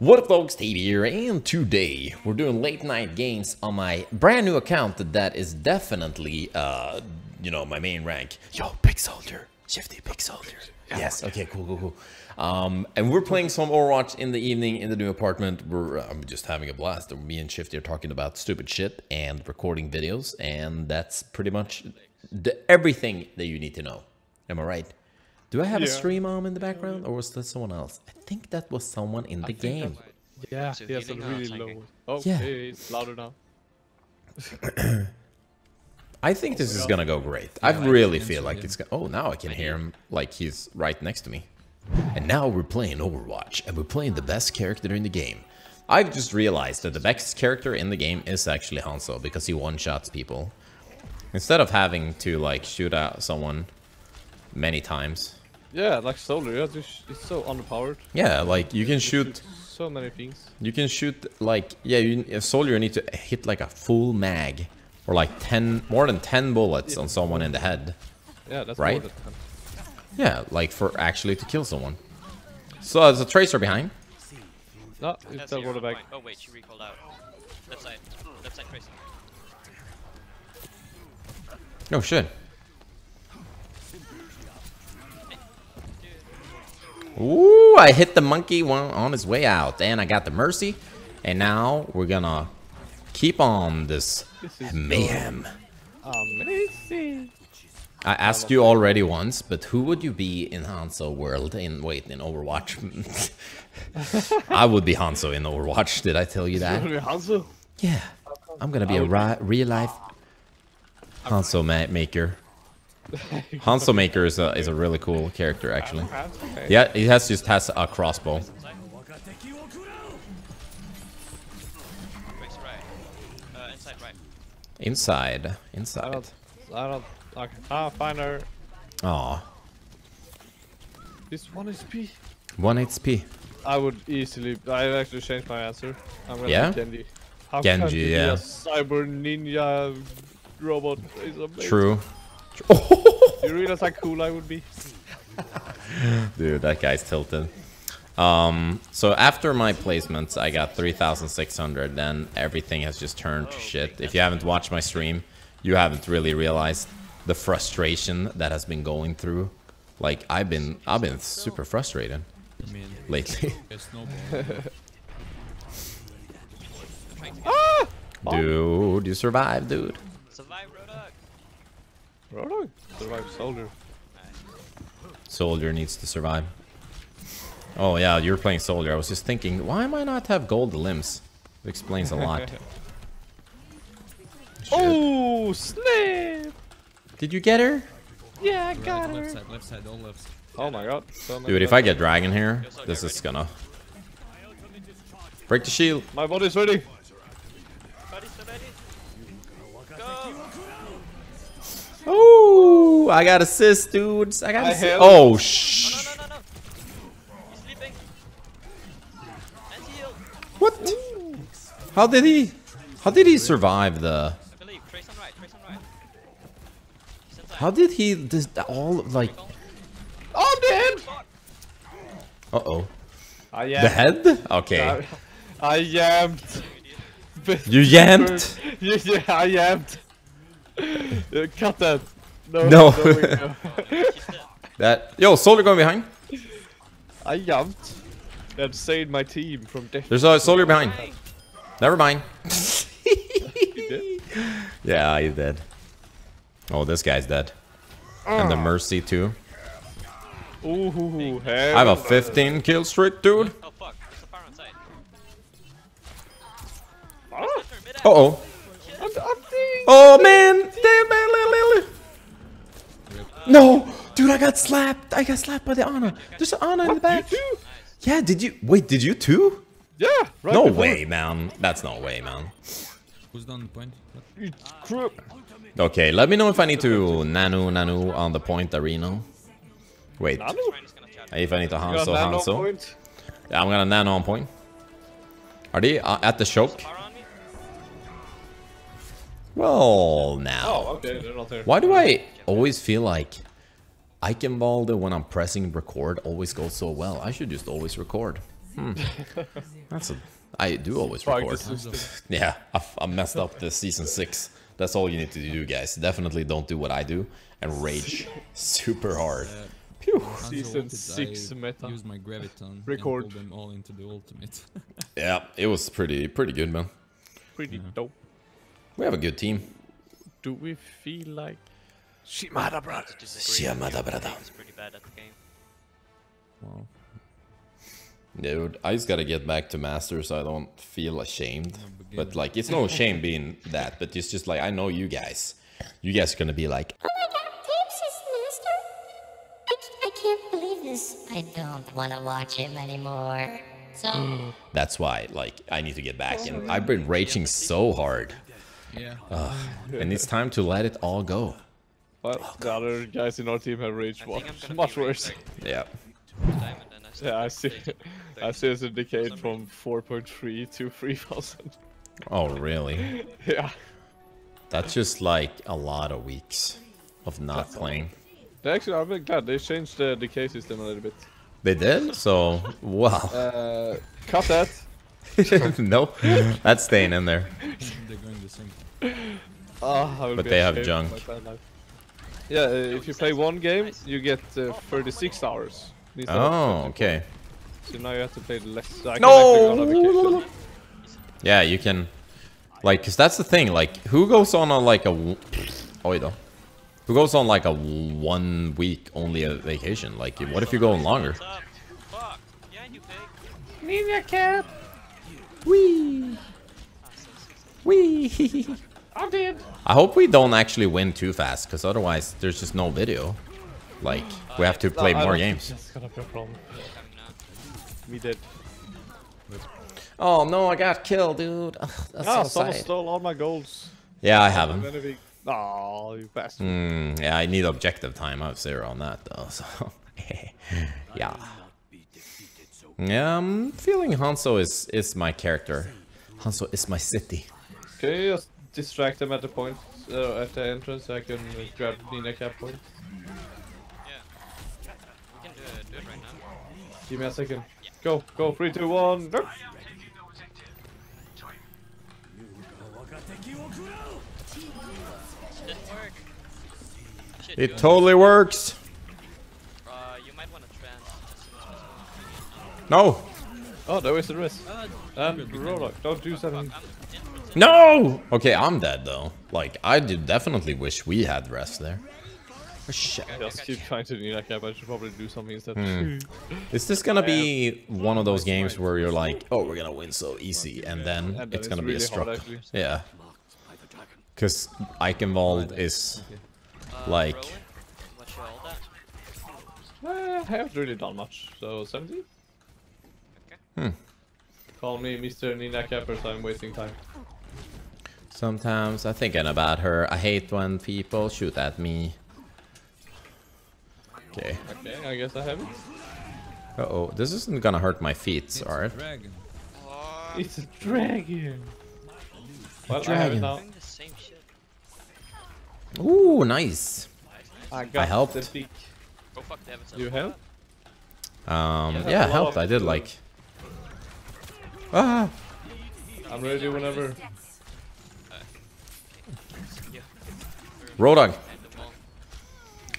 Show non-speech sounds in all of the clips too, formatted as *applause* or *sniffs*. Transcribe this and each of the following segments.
What up folks, Steve here, and today we're doing late night games on my brand new account that is definitely, uh, you know, my main rank. Yo, Big Soldier, Shifty Big Soldier. Yes, okay, cool, cool, cool. Um, and we're playing some Overwatch in the evening in the new apartment. We're I'm just having a blast. Me and Shifty are talking about stupid shit and recording videos, and that's pretty much the, everything that you need to know. Am I right? Do I have a stream arm in the background, or was that someone else? I think that was someone in the game. Yeah, So he has a really tanking? low. Oh, Yeah. yeah. it's louder now. I think this is gonna go great. I really feel like it's gonna. Oh, now I can hear him like he's right next to me. And now we're playing Overwatch, and we're playing the best character in the game. I've just realized that the best character in the game is actually Hanzo because he one-shots people. Instead of having to like shoot at someone many times. Yeah, like Solar, yeah, just, it's so underpowered. Yeah, like you can shoot So many things. You can shoot like yeah, you, a soldier you need to hit like a full mag or like 10 more than 10 bullets on someone in the head. Yeah, that's Right? more than Yeah, like for actually to kill someone. So there's a tracer behind. No, it's that the water arrow back. point. Oh wait, she recalled out. Left side. Left side tracing. Oh shit. Ooh, I hit the monkey one on his way out, and I got the mercy, and now we're gonna keep on this This mayhem. Amazing. I asked you already once, but who would you be in Hanzo world in wait in Overwatch? *laughs* I would be Hanzo in Overwatch. Did I tell you that? Hanzo. Yeah, I'm gonna be a real life Hanzo ma maker. *laughs* Hanzo maker is a is a really cool character actually. Yeah, he has just has a crossbow. Inside. Inside, I don't. I don't. Okay. Ah, find her. Aw, This one HP. one HP. I would easily. I actually changed my answer. I'm gonna Yeah? Genji. How Genji, can you be yeah. A cyber ninja robot is amazing. True. You realize how cool I would be? *laughs* Dude, that guy's tilted. Um, so after my placements, I got 3,600. Then everything has just turned to shit. If you haven't watched my stream, you haven't really realized the frustration that has been going through. Like I've been, I've been super frustrated I mean, lately. a snowball. Trying to get dude, you survived, dude. Survive Rodak. Survive soldier. Soldier needs to survive. Oh yeah, you're playing soldier. I was just thinking, why am I not have gold limbs? It explains a lot. *laughs* Oh, snap! Did you get her? Yeah, I Right, got left her. side, left side, all left. Oh my god. So many Dude, if. I get dragon here, this is gonna break the shield. My body's ready. Buddy, so ready. Go. Oh, I got assist, dudes. I got I assist. held- Oh, shh. No, no, no, no. He's sleeping. Anti-heal. What? How did he? How did he survive the? Trace right. Trace right. How did he? This all like? I'm dead. Uh oh. I The head? Okay. I, I yammed. *laughs* You yamped? yeah, *laughs* yeah, I yammed. Uh, cut that. No. No. there we go. He's dead. That yo, soldier going behind. I yammed. And saved my team from death. There's a soldier behind. Never mind. He. *laughs* Yeah, he's dead. Oh, this guy's dead. And the mercy too. Ooh, I have a 15 kill streak, dude. Oh fuck. There's a on site. Ah, Uh oh. I'm, I'm dead. Oh man! No, dude, I got slapped. I got slapped by the Ana. There's an Ana in the back. Yeah, did you? Wait, did you too? Yeah. Right No before. way, man. That's no way, man. Who's down the point? Crap. Okay, let me know if I need to Nanu Nanu on the point arena. Wait, Nano? Ryan is gonna chat. if I need to Hanzo Hanzo. Yeah, I'm gonna nano on point. Are they uh, at the choke? Fire on me. Well, now. Oh, okay. They're not there. Why do I always feel like I can Eichenwalde when I'm pressing record always goes so well? I should just always record. Hmm. *laughs* That's a. I do always record. *laughs* Yeah, I, I messed up the season six. That's all you need to do, guys. Definitely don't do what I do and rage super hard. Phew. Season six meta. Used my graviton Record. and pulled them all into the ultimate. *laughs* Yeah, it was pretty pretty good, man. Pretty dope. We have a good team. Do we feel like Shimada, brother? To disagree, I Shimada, brother. He's pretty bad at the game. wow. Dude, I just gotta get back to master so I don't feel ashamed. But like, it's no shame being that. But it's just like I know you guys. You guys are gonna be like, Oh my god, Texas Master! I, I can't believe this. I don't want to watch him anymore. So, mm. that's why. Like, I need to get back. And oh, I've been raging so hard, Yeah. and it's time to let it all go. Well, the other guys in our team have raged I much, think I'm gonna much be ranked, worse. like, *laughs* Yeah. diamond and I Yeah, I see. taken *laughs* I see it's a for decade from 4.3 to 3000. Oh, really? *laughs* yeah. That's just like a lot of weeks of not That's playing. They Actually, I'm very glad they changed the decay system a little bit. They did? So, wow. Uh, cut that. *laughs* nope. That's staying in there. They're going the same. Ah, But they have ashamed junk. of my bad life. Yeah, uh, if you play one game, you get uh, 36 hours. instead Oh, okay. So now you have to play less. So I No! actually go on vacation. Yeah, you can, like, cause that's the thing. Like, who goes on a like a, w- *sniffs* oi though, who goes on like a one week only a vacation? Like, what if you're going longer? What's up? Fuck! Yeah, you pig. Ninja cat. Wee. Ah, Wee. I'm *laughs* dead. I hope we don't actually win too fast, cause otherwise there's just no video. Like, we have to play No, more games. That's gonna be a problem. Coming now. Oh no, I got killed, dude. Ugh, that's Ah, so someone sad. stole all my golds. Yeah, I have them. Oh, you bastard. Mm, yeah, I need objective time. I have zero on that though. *laughs* So, *laughs* yeah. Yeah, I'm feeling Hanzo is is my character. Hanzo is my city. Can you just distract them at the point, uh, at the entrance, so I can uh, grab ninja cap point? Yeah. We can do it, do it right now. Give me a second. Go, go, three, two, one, go! Didn't work. Shit, It totally works. Uh, you might want to trans as soon as possible. No, Oh, there is the rest. Ah, And good, good. Don't do something. I'm no. Okay, I'm dead though. Like I do definitely wish we had rest there. Oh, shit. Just keep trying to ninja cap, I should probably do something instead. Hmm. *laughs* Is this gonna be one of those games where you're like, oh, we're gonna win so easy, and then And it's it's gonna be a really hard, struggle? Yeah. Because Eichenwalde is Uh, Like- Rowan, what's your ult at? Uh, I haven't really done much, so 70? Okay. Call me Mr. Nina Capper, so I'm wasting time. Sometimes I'm thinking about her. I hate when people shoot at me. Okay. Okay, I guess I have it. Uh oh. This isn't gonna hurt my feet, It's alright? a dragon. Oh, It's a dragon! Well, I have dragon. it now. doing the same shit. Ooh, nice. I got I helped. the peak. Go fuck the Everton. You help? Um, Yeah, yeah, a helped. I did like. Ah! I'm ready whenever. Yeah. Rodog. And the ball.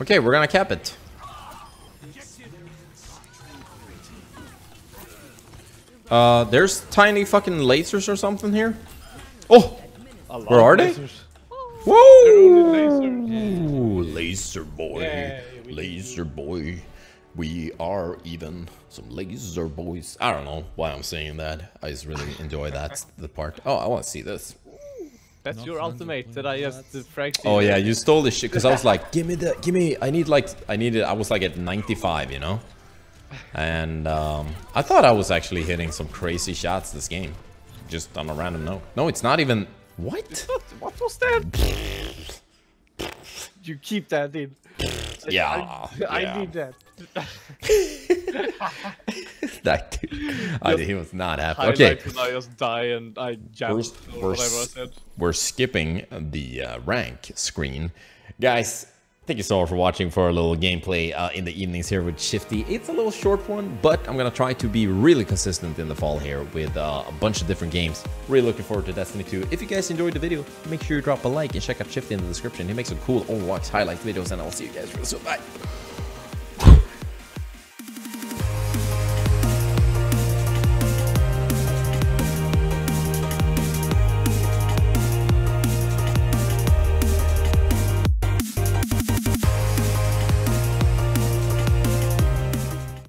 Okay, we're gonna cap it. Uh, there's tiny fucking lasers or something here. Oh, Where are they? lasers. whoa! lasers. Ooh, laser boy, Yeah, laser boy. We are even some laser boys. I don't know why I'm saying that. I just really *laughs* enjoy that the part. Oh, I want to see this. That's Not your ultimate with that I just lads. fragged Oh yeah, you stole this shit because I was like, give me the, give me. I need like, I needed. I was like at 95, you know, and um, I thought I was actually hitting some crazy shots this game, just on a random note. No, it's not even. What? What? *laughs* What was that? *laughs* you keep that in. Yeah, I, *laughs* I yeah. need that. *laughs* that dude, I, he was not happy. Okay, I just die and I jump We're- we're whatever I s- said. we're skipping the uh, rank screen, guys. Thank you so much for watching for a little gameplay uh, in the evenings here with Shifty. It's a little short one, but I'm gonna try to be really consistent in the fall here with uh, a bunch of different games. Really looking forward to Destiny 2. If you guys enjoyed the video, make sure you drop a like and check out Shifty in the description. He makes some cool Overwatch highlight videos, and I'll see you guys real soon. Bye!